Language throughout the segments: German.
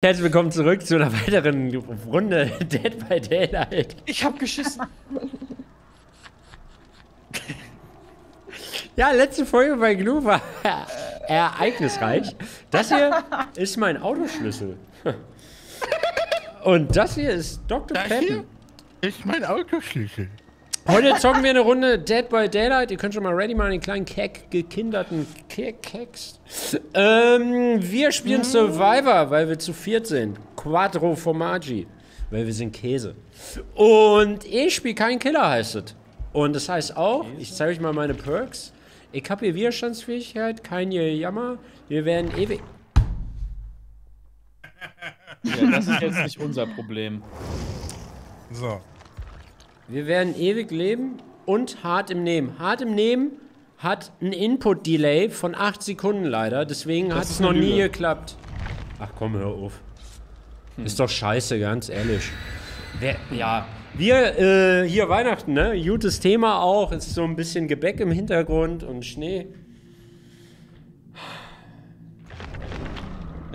Herzlich willkommen zurück zu einer weiteren Runde Dead by Daylight. Ich hab geschissen. Ja, letzte Folge bei Gnu war ereignisreich. Das hier ist mein Autoschlüssel. Und das hier ist Dr. Das Patton. hier ist mein Autoschlüssel. Heute zocken wir eine Runde Dead by Daylight. Ihr könnt schon mal ready machen, den kleinen keck gekinderten Ke- Keks. Ähm, wir spielen Survivor, weil wir zu viert sind. Quattro Formaggi, weil wir sind Käse. Und ich spiele keinen Killer, heißt es. Und das heißt auch, ich zeige euch mal meine Perks. Ich habe hier Widerstandsfähigkeit, kein Jammer. Wir werden ewig. Ja, das ist jetzt nicht unser Problem. So. Wir werden ewig leben und hart im Nehmen. Hart im Nehmen hat ein Input-Delay von 8 Sekunden leider, deswegen hat es noch eine nie Lüge. geklappt. Ach komm, hör auf. Ist doch scheiße, ganz ehrlich. Wer, ja, wir, äh, hier Weihnachten, ne? Gutes Thema auch. Es ist so ein bisschen Gebäck im Hintergrund und Schnee.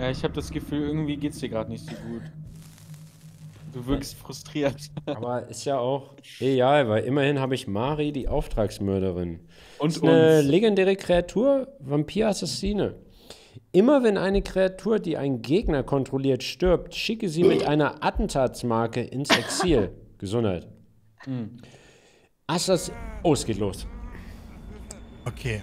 Ja, ich habe das Gefühl, irgendwie geht's dir gerade nicht so gut. Du wirkst frustriert. Aber ist ja auch egal, weil immerhin habe ich Mari, die Auftragsmörderin. Und ist eine uns. legendäre Kreatur, Vampir-Assassine. Immer wenn eine Kreatur, die einen Gegner kontrolliert, stirbt, schicke sie mit einer Attentatsmarke ins Exil. Gesundheit. Assass oh, es geht los. Okay.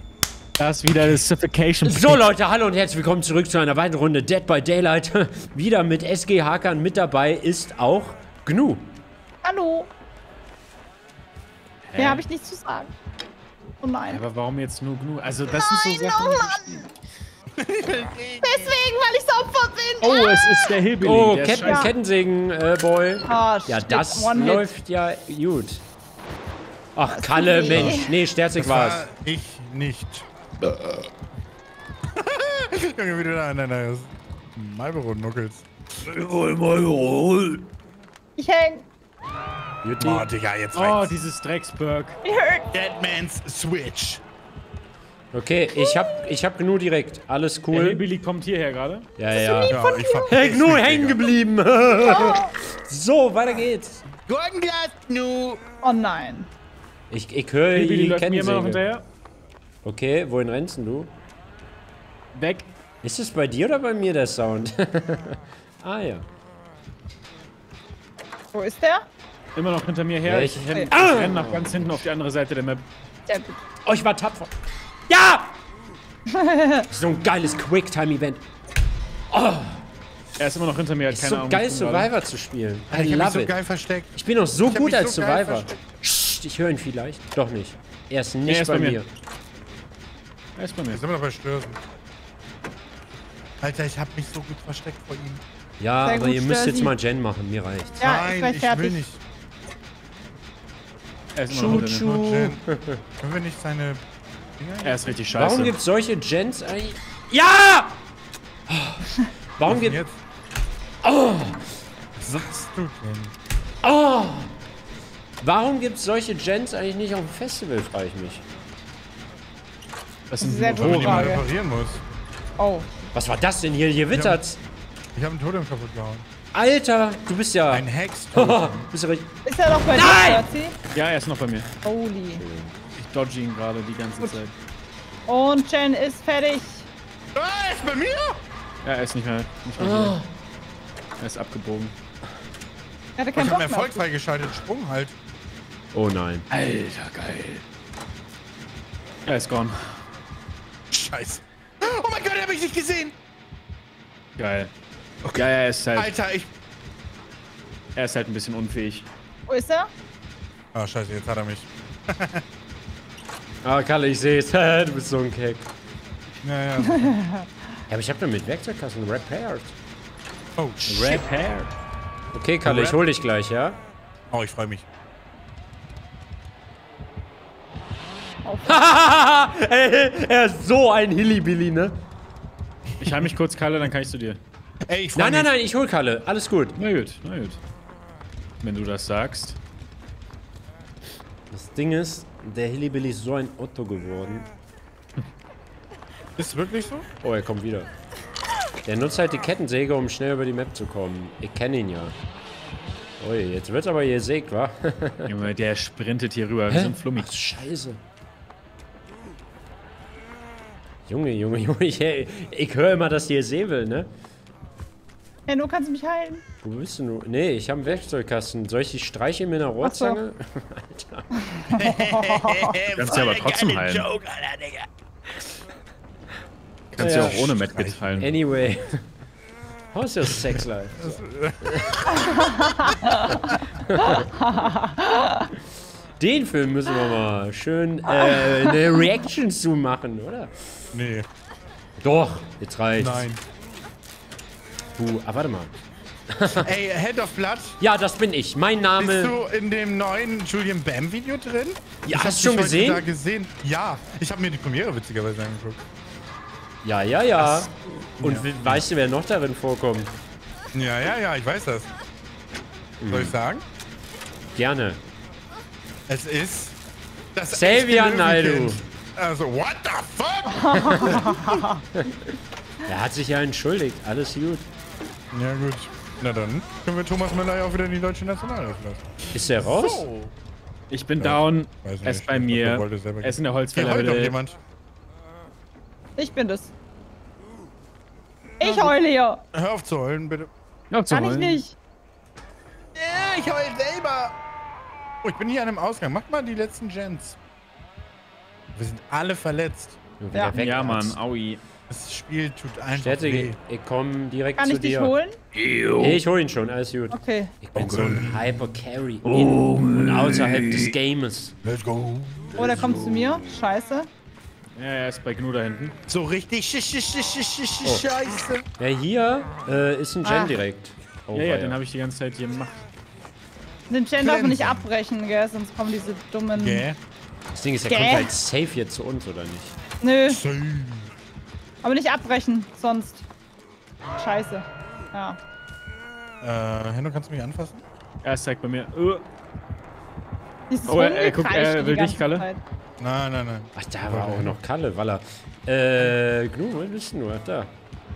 Das ist wieder das Suffocation. So Leute, hallo und herzlich willkommen zurück zu einer weiteren Runde Dead by Daylight. Wieder mit SG Hakan mit dabei ist auch Gnu. Hallo. Mehr habe ich nicht zu sagen. Oh nein. Aber warum jetzt nur genug? Also, das sind so Sachen. Deswegen, weil ich Opfer bin. Oh, es ist der Hillbilly. Oh, der Ketten. Kettensägen-Boy. Ah, Ja, shit, das One Hit. läuft ja gut. Ach, Kalle. Mensch. Nee, Sterzig war's. war ich nicht. Junge, wie du da an deiner Marlboro nuckelst. Ich häng. Oh, Digga, jetzt Oh, dieses Drecksberg. Deadman's Switch. Okay, ich hab, ich hab Gnu direkt. Alles Der cool. Hillbilly kommt hierher gerade. Ja, ja. Ja, Hey, Gnu hängen geblieben. so, weiter geht's. Gurkenglas, nu. Oh nein. Ich, ich höre die läuft Okay, wohin rennst denn du? Weg. Ist es bei dir oder bei mir der Sound? ah ja. Wo ist der? Immer noch hinter mir her. Ja, ich ich- renn, Ah! ich renn nach ganz hinten auf die andere Seite der Map. Gut. Oh, ich war tapfer. Ja! so ein geiles Quicktime-Event. Er ist immer noch hinter mir. Hat Ist keine so Ahnung. geil, du gerade- Survivor zu spielen. I Ich love so it. geil versteckt. Ich bin noch so hab gut als so Survivor. Psst, ich höre ihn vielleicht. Doch nicht. Er ist nicht er ist bei, bei mir. mir. Er ist bei mir. Jetzt sind wir doch bei Störsen. Alter, ich hab mich so gut versteckt vor ihm. Ja, Sehr aber ihr müsst jetzt mal Jen machen. Mir reicht's. Ja, ich Nein, ich fertig. will nicht. Er ist noch hinter mir. Nur Jen. Können wir nicht seine Dinger Er ist richtig scheiße. Warum gibt's solche Gens eigentlich? Ja! Warum gibt jetzt? Oh! Was sagst du denn? Oh! Warum gibt's solche Gens eigentlich nicht auf dem Festival, frage ich mich. Das sind Sehr die man gut. die Frage. reparieren muss. Oh. Was war das denn hier? Hier wittert's. Ich hab einen Totem kaputt gehauen. Alter, du bist ja. Ein Hex. du bist ja richtig. Ist er noch bei Nein! dir, Percy? Ja, er ist noch bei mir. Holy. Ich dodge ihn gerade die ganze Zeit. Und Jen ist fertig. Ah, er ist bei mir? Ja, er ist nicht mehr, nicht mehr hier. Er ist abgebogen. Er hatte Ich keinen hab Bock einen Erfolg mehr. freigeschaltet. Sprung halt. Oh nein. Alter, geil. Er ist gone. Scheiße. Oh mein Gott, er hab ich nicht gesehen. Geil. Ja, er ist halt, Alter, ich... er ist halt ein bisschen unfähig. Wo ist er? Ah, scheiße, jetzt hat er mich. Ah, Kalle, ich seh's. du bist so ein Keck. Ja, ja. Ja, aber ich hab damit Werkzeugkasten repaired. Oh, shit. Repair. Okay, Kalle, ich hol dich gleich, ja? Oh, ich freue mich. er ist so ein Hillybilly, ne? Ich heim mich kurz, Kalle, dann kann ich zu dir. Ey, ich Nein, nein, nein, ich hol Kalle. Alles gut. Na gut, na gut. Wenn du das sagst. Das Ding ist, der Hillybilly ist so ein Otto geworden. Ist wirklich so? Oh, er kommt wieder. Der nutzt halt die Kettensäge, um schnell über die Map zu kommen. Ich kenne ihn ja. Ui, jetzt wird's aber gesägt, wa? Junge, der sprintet hier rüber wie so ein Flummi. Ach, scheiße. Junge, Junge, Junge, ich, ich höre immer, dass ihr sehen will, ne? Hey, du kannst mich heilen. Wo bist du nun? Nee, ich habe einen Werkzeugkasten. Soll ich dich streicheln mit einer Rohrzange? Alter. Kannst ja aber trotzdem heilen. Kannst ja auch ohne Medkit heilen. Anyway. How's your sex life? Den Film müssen wir mal schön äh, eine Reaction zu machen, oder? Nee, Doch, jetzt reicht's. nein. Du, ah, warte mal. Ey, Head of Blood, Ja, das bin ich. Mein bist Name. du in dem neuen Julian Bam Video drin? Ja, Ich hast du schon gesehen? Da gesehen? Ja, ich habe mir die Premiere witzigerweise angeguckt. Ja, ja, ja. Und we- weißt du, wer noch darin vorkommt? Ja, ja, ja, ich weiß das. Soll Mhm. ich sagen? Gerne. Es ist das Xavier. Löwenkind. Also, what the fuck? Er hat sich ja entschuldigt. Alles gut. ja, gut. Na dann können wir Thomas Müller ja auch wieder in die deutsche Nationalelf lassen. Ist der raus? Ich bin down. Weiß Er ist bei ich mir. Er ist in der Hier Holzfäller. heult doch bitte. jemand. Ich bin das. Ich heule hier. Hör auf zu heulen, bitte. Ja, zu Kann ich heulen. nicht. Ja, ich heul selber. Oh, ich bin hier an einem Ausgang. Mach mal die letzten Gens. Wir sind alle verletzt. Ja. weg, Ja. Mann, aui. Das Spiel tut einfach Sterzig, weh. ich, komme direkt Kann zu ich dich dir. holen? Ich hol ihn schon, alles gut. Okay. Ich bin so ein Hyper Carry in und außerhalb des Games. Let's go. Oh, der kommt zu mir. Scheiße. Ja, er ist bei Gnu da hinten. So richtig sch sch sch sch sch Oh. scheiße. Ja, hier äh, ist ein Gen Ah. direkt. Oh, Ja, ja, weia. den habe ich die ganze Zeit hier gemacht. Den Gen darf man nicht abbrechen, gell? Sonst kommen diese dummen... Yeah. Das Ding ist, er Gäh. kommt halt safe hier zu uns, oder nicht? Nö, So. aber nicht abbrechen, sonst. Scheiße. Ja. Äh, Henno, kannst du mich anfassen? Er ist direkt bei mir. Uh, Oh, er- er guckt- er die will dich, Kalle? Zeit. Nein, nein, nein. Ach, da war auch noch Kalle, er. Äh, Gnu, wo bist du nur? Da.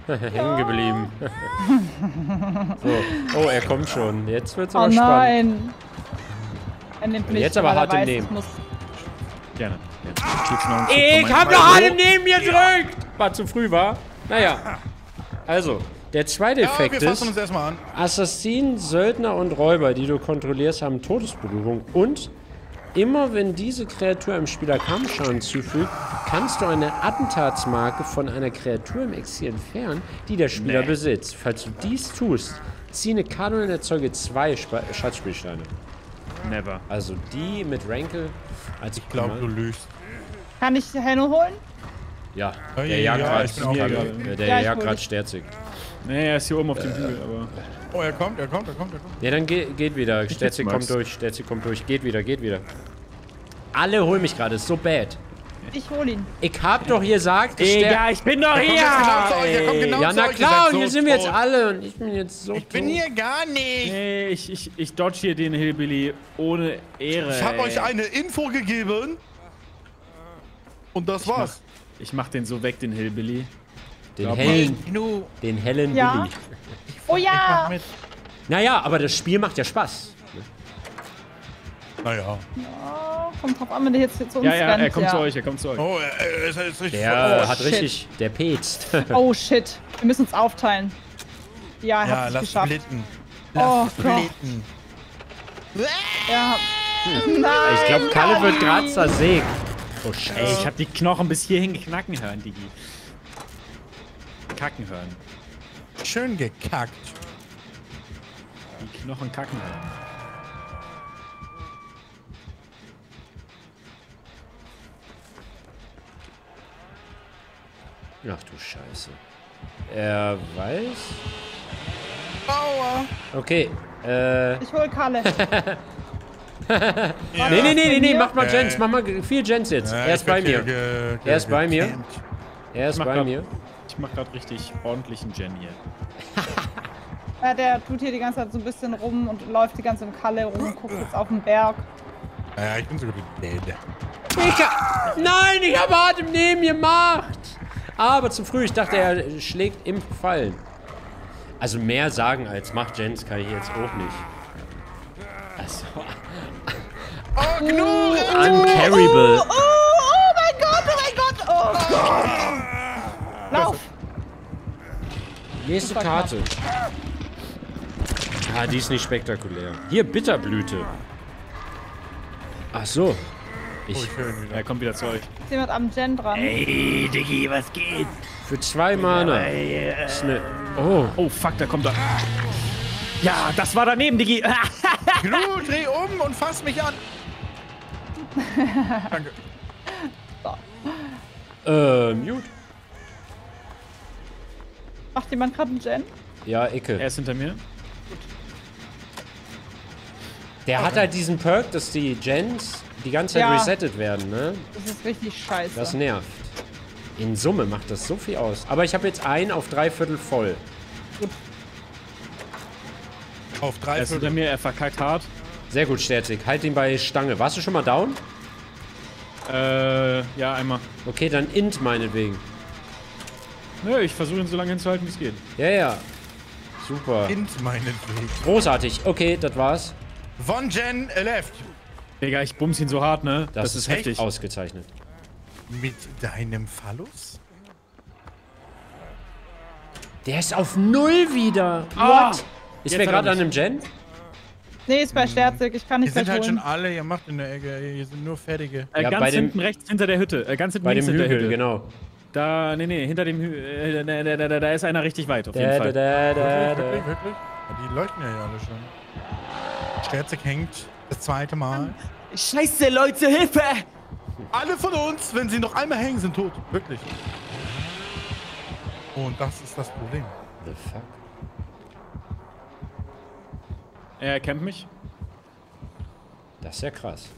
Hängen geblieben. so. Oh, er kommt schon. Jetzt wird's Oh aber spannend. nein. Er nimmt mich, jetzt aber er hart im Nehmen. gerne. Zug Ich hab noch alle neben mir gedrückt! War zu früh, war? Naja. Also, der zweite Ja, Effekt wir fassen ist, uns erstmal an. Assassinen, Söldner und Räuber, die du kontrollierst, haben Todesberührung. Und immer wenn diese Kreatur einem Spieler Kampfschaden zufügt, kannst du eine Attentatsmarke von einer Kreatur im Exil entfernen, die der Spieler Nee. besitzt. Falls du dies tust, zieh eine Karte und erzeuge zwei Spa Schatzspielsteine. Never. Also die mit Rankel als Ich glaube, du lügst. Kann ich Henno holen? Ja, Ja, der ja, jagt ja, grad- ich bin gerade. Der Ja, ich jagt hol gerade dich. Sterzig. Nee, er ist hier oben auf dem Hügel, aber. Oh, er kommt, er kommt, er kommt, er kommt. Ja, dann ge geht wieder. Sterzig kommt durch, Sterzig kommt durch. Geht wieder, geht wieder. Alle holen mich gerade, ist so bad. Ich hol ihn. Ich hab doch gesagt, dass der... ich bin doch jetzt genau zu euch, genau Ja, na klar, und so hier sind wir jetzt alle und ich bin jetzt so Ich bin tot. hier gar nicht. Nee, ich, ich, ich dodge hier den Hillbilly ohne Ehre. Ich habe ey. euch eine Info gegeben. Und das war's. Ich mach den so weg, den Hillbilly. Den Glaub hellen, Nu, den hellen Ja. Billy. Oh ja! Naja, aber das Spiel macht ja Spaß. Naja. Oh, kommt drauf an, wenn der jetzt hier zu uns Ja, ja, rennt. er kommt ja. zu euch, er kommt zu euch. Oh, er, er ist jetzt richtig Der Oh, hat shit. richtig... Der petzt. Oh shit. Wir müssen uns aufteilen. Ja, er Ja, hat es lass geschafft. splitten. Oh Lass Gott. splitten. Ja. Nein, ich glaube, Kalle wird gerade zersägt. Oh, Ey, scheiße. ich hab die Knochen bis hierhin knacken hören, Digi. Kacken hören. Schön gekackt. Die Knochen kacken hören. Ach du Scheiße. Er weiß... Aua. Okay, äh... Ich hol Kalle. Ja. Nee, nee, nee, nee, nee, mir? mach mal Okay. Gens, mach mal viel Gens jetzt. Ja, er ist ich bei werd mir. hier ge- Er ist bei mir. Er ist bei grad- mir. Ich mach grad richtig ordentlichen Gen hier. ja, der tut hier die ganze Zeit so ein bisschen rum und läuft die ganze Zeit im Kalle rum und guckt jetzt auf den Berg. Ja, ich bin so gut wie dead. Ich Nein, ich habe Atem neben gemacht. Aber zu früh. Ich dachte, er schlägt im Fallen. Also mehr sagen als macht Jens kann ich jetzt auch nicht. Also, Oh, Gnu! uncarryable. Oh, oh mein Gott, oh mein Gott, oh Gott. Lauf. Nächste Karte. Ah, die ist nicht spektakulär. Hier, Bitterblüte. Ach so. Oh, Ich, ich höre ihn wieder. Er kommt wieder zu euch. Ist jemand am Gen dran? Ey, Diggi, was geht? für zwei Mana. Eine, oh, Oh, fuck, da kommt er. Ja, das war daneben, Diggi. Gnu, dreh um und fass mich an. Danke. äh, Mute. Macht jemand gerade einen Gen? Ja, Er Icke. ist hinter mir. Der hat halt diesen Perk, dass die Gens die ganze Zeit Ja. resettet werden, ne? Das ist richtig scheiße. Das nervt. In Summe macht das so viel aus. Aber ich habe jetzt einen auf drei Viertel voll. Auf drei Er ist hinter mir, er verkackt hart. Sehr gut, Sterzig. Halt ihn bei Stange. Warst du schon mal down? Äh, ja, einmal. Okay, dann int meinetwegen. Nö, ich versuche ihn so lange hinzuhalten, wie es geht. Ja, ja. Super. Int meinetwegen. Großartig. Okay, das war's. Von Gen left. Digga, ich bums ihn so hart, ne? Das, Das, ist ist heftig. Ausgezeichnet. Mit deinem Phallus? Der ist auf Null wieder. Ah! What? Ist wer gerade er an einem Gen? Nee, ist bei Sterzig. Ich kann Hier nicht sind gleich halt schon holen. alle, ihr macht in der Ecke, hier sind nur fertige. Äh, Ja, ganz bei dem- hinten rechts hinter der Hütte. Äh, ganz hinten Bei dem hinter der Hügel, Hütte. genau. Da, nee, nee, hinter dem Hügel. Äh, da, da, da, da, da ist einer richtig weit, auf jeden Da, da, Fall. da, da, Wirklich, da. wirklich, wirklich? Ja, die leuchten ja hier alle schon. Sterzig hängt das zweite Mal. Scheiße, Leute, Hilfe! Alle von uns, wenn sie noch einmal hängen, sind tot. Wirklich. Und das ist das Problem. The fuck? Er campt mich. Das ist ja krass.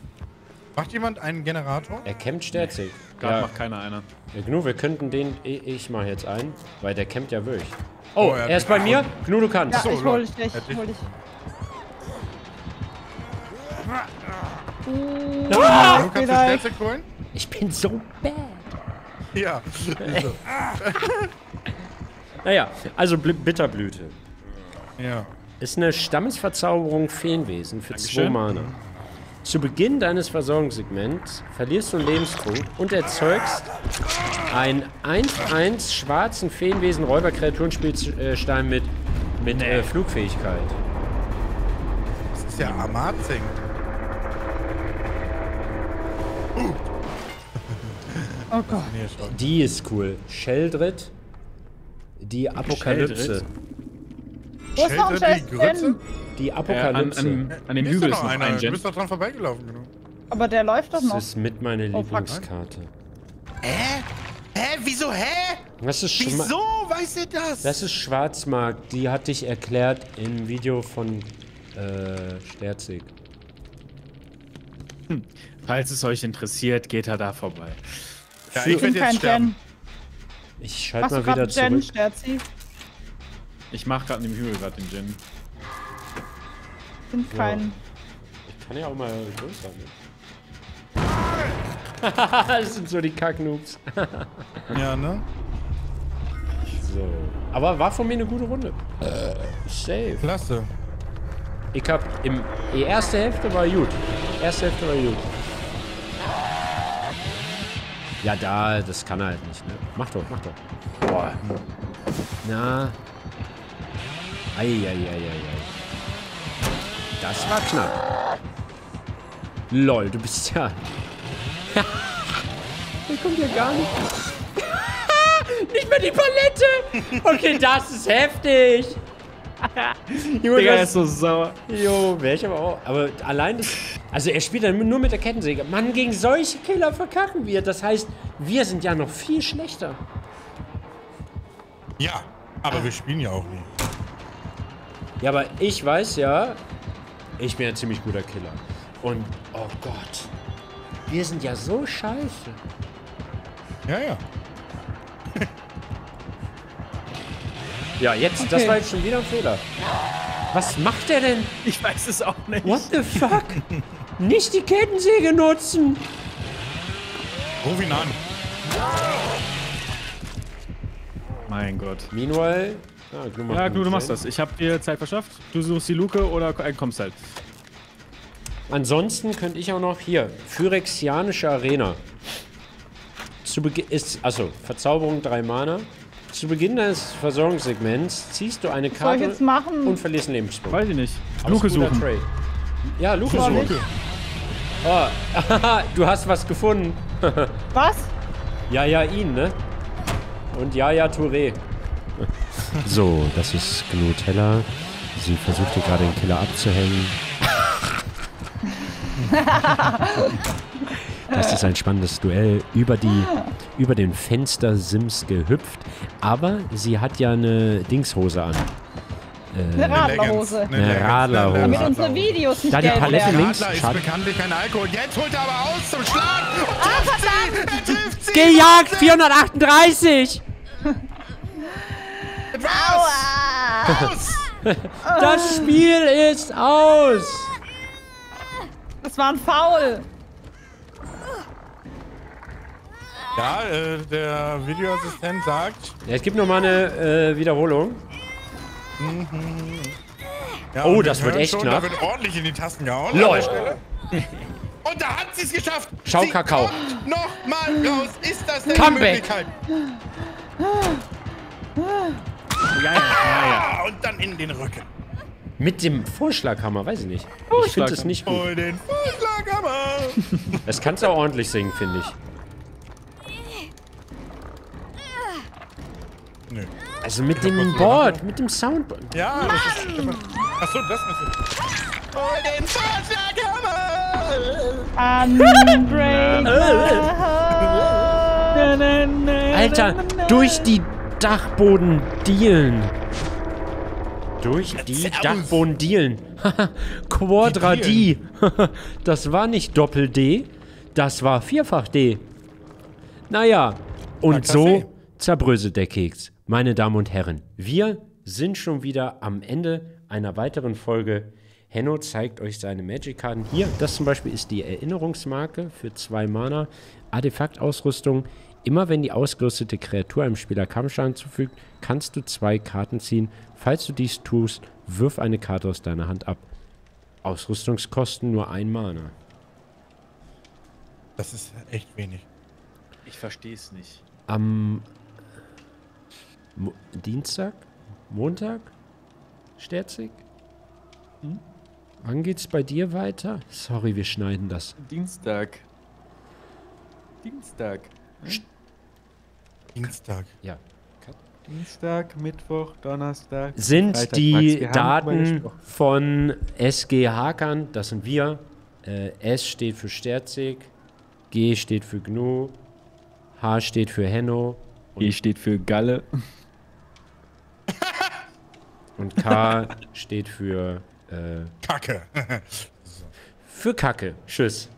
Macht jemand einen Generator? Er campt Sterzig. Gerade Ja, macht keiner einer. ja, Gnu, wir könnten den. Ich, ich mache jetzt einen, weil der campt ja wirklich. Oh, Oh, er er ist bei mir. Gnu, du kannst. Ja, so, ich hol dich nicht. Hätte Ich ich- hol dich. du kannst du vielleicht. Sterzig holen? Ich bin so bad. Ja. Naja, also Bl Bitterblüte. ja. Ist eine Stammesverzauberung Feenwesen für zwei Dankeschön. Mana. Zu Beginn deines Versorgungssegments verlierst du einen Lebenspunkt und erzeugst einen 1-1 schwarzen Feenwesen Räuberkreaturenspielstein mit, mit äh, Flugfähigkeit. Das ist ja amazing. Oh Gott. Die ist cool. Sheldred, die Apokalypse. Sheldred? Wo ist noch ein die scheiß Grütze? Die Äh, an, Apokalypse. an, an dem Hügel ist noch einer. ein Du Gen. bist doch dran vorbeigelaufen. Genau. Aber der läuft doch das noch. ist mit meiner Oh. Lieblingskarte. Hä? Hä? Wieso? Hä? Das ist, Schma Wieso weiß ihr das? das ist Schwarzmarkt. Die hatte ich erklärt im Video von äh, Sterzig. Falls es euch interessiert, geht er da vorbei. ja, ich Ich bin werde kein jetzt sterben. Gen. Ich schalte du mal wieder Gen, zurück. Sterzi? Ich mach gerade an dem Hügel gerade den Gen. Ich bin kein. Ich kann ja auch mal größer ne? das sind so die Kacknoobs. Ja, ne? So. Aber war von mir eine gute Runde. Äh, safe. Klasse. Ich hab im. Die erste Hälfte war gut. Die erste Hälfte war gut. Ja, da, das kann er halt nicht, ne? Mach doch, mach doch. Boah. Na. Eieieiei. Das war knapp. Lol, du bist ja. Der kommt ja gar nicht. nicht mehr die Palette! Okay, das ist heftig. Junge, Digga, er ist so sauer. Jo, wäre ich aber auch. Aber allein das. Also er spielt dann nur mit der Kettensäge. Mann, gegen solche Killer verkacken wir. Das heißt, wir sind ja noch viel schlechter. Ja, aber wir spielen ja auch nie. Ja, aber ich weiß ja, ich bin ein ziemlich guter Killer. Und, oh Gott. Wir sind ja so scheiße. Ja, ja. Ja, jetzt, das Okay. war jetzt schon wieder ein Fehler. Was macht er denn? Ich weiß es auch nicht. What the fuck? Nicht die Kettensäge nutzen. Ruf ihn an. Mein Gott. Meanwhile. Ah, Gnu macht Ja, Gnu, du machst das. Ich habe dir Zeit verschafft. Du suchst die Luke oder kommst halt. Ansonsten könnte ich auch noch hier. Phyrexianische Arena. Zu Beginn ist. Also, Verzauberung 3 Mana. Zu Beginn des Versorgungssegments ziehst du eine Soll ich Karte jetzt machen? und verlierst einen Lebenspunkt. Weiß ich nicht. Aus Luke suchen. Trade. Ja, Luke Soll suchen. Oh, du hast was gefunden. Was? Ja, ja, ihn, ne? Und ja, ja, Touré. So, das ist Gnutella. Sie versucht hier gerade den Killer abzuhängen. Das ist ein spannendes Duell über, die, über den Fenstersims gehüpft. Aber sie hat ja eine Dingshose an. Eine Radlerhose. Leggings. Eine Radlerhose. Damit unsere Videos nicht Da die Palette werden. links- ist bekanntlich kein Alkohol. Jetzt holt er aber aus zum Schlag und trifft sie. Er trifft sie. Gejagt! 438! Aus. Das Spiel ist aus! Das war ein Foul. Ja, äh, der Videoassistent sagt. Ja, es gibt noch mal eine äh, Wiederholung. Ja, Oh, das wir wird echt schon, knapp. Da wird ordentlich in die Tasten gehauen. Lol. Und da hat sie es geschafft. Schau, sie Kakao. kommt noch mal raus. Ist das denn Comeback. die Möglichkeit? Ja, ja, ja. Ah, und dann in den Rücken. Mit dem Vorschlaghammer, weiß ich nicht. Ich finde es nicht gut. Hol den Vorschlaghammer. Das kannst du auch ordentlich singen, finde ich. Nö. Also mit dem Board, mit dem Soundboard. Ja, das ist. Achso, das müssen Hol den Vorschlaghammer. Alter, durch die Dachboden dealen. Durch die. Dachboden dealen. Quadra D. das war nicht Doppel D, das war Vierfach D. Naja, und so zerbröselt der Keks. Meine Damen und Herren, wir sind schon wieder am Ende einer weiteren Folge. Henno zeigt euch seine Magic-Karten. Hier, das zum Beispiel ist die Erinnerungsmarke für zwei Mana. Artefaktausrüstung. Immer wenn die ausgerüstete Kreatur einem Spieler Kampfschaden zufügt, kannst du zwei Karten ziehen. Falls du dies tust, wirf eine Karte aus deiner Hand ab. Ausrüstungskosten nur ein Mana. Das ist echt wenig. Ich verstehe es nicht. Am Mo Dienstag? Montag? Sterzig? Wann geht's bei dir weiter? Sorry, wir schneiden das. Dienstag. Dienstag. Dienstag. Ja. Dienstag, Mittwoch, Donnerstag. Sind Freitag, Max. die drüber Daten von SG Hakan, das sind wir. Äh, S steht für Sterzig, G steht für Gnu, H steht für Henno Hier steht für Galle. und K steht für, äh, Kacke. für Kacke. Tschüss.